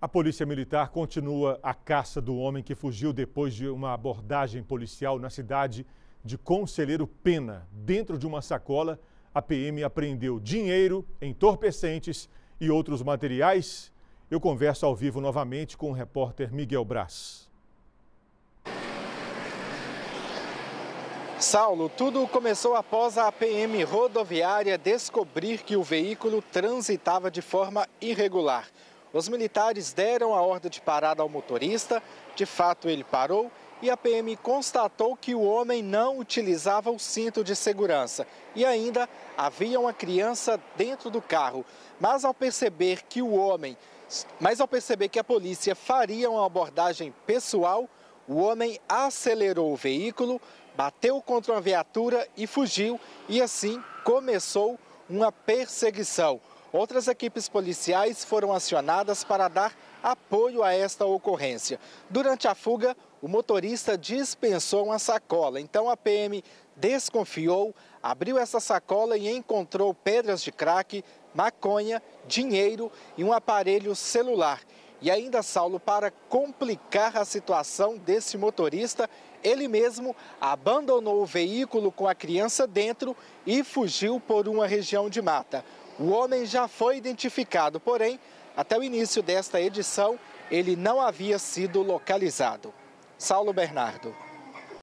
A Polícia Militar continua a caça do homem que fugiu depois de uma abordagem policial na cidade de Conselheiro Pena. Dentro de uma sacola, a PM apreendeu dinheiro, entorpecentes e outros materiais. Eu converso ao vivo novamente com o repórter Miguel Braz. Saulo, tudo começou após a PM rodoviária descobrir que o veículo transitava de forma irregular. Os militares deram a ordem de parada ao motorista, de fato ele parou e a PM constatou que o homem não utilizava o cinto de segurança e ainda havia uma criança dentro do carro. Mas ao perceber que o homem, mas ao perceber que a polícia faria uma abordagem pessoal, o homem acelerou o veículo, bateu contra uma viatura e fugiu e assim começou uma perseguição. Outras equipes policiais foram acionadas para dar apoio a esta ocorrência. Durante a fuga, o motorista dispensou uma sacola, então a PM desconfiou, abriu essa sacola e encontrou pedras de crack, maconha, dinheiro e um aparelho celular. E ainda, Saulo, para complicar a situação desse motorista, ele mesmo abandonou o veículo com a criança dentro e fugiu por uma região de mata. O homem já foi identificado, porém, até o início desta edição, ele não havia sido localizado. Saulo Bernardo.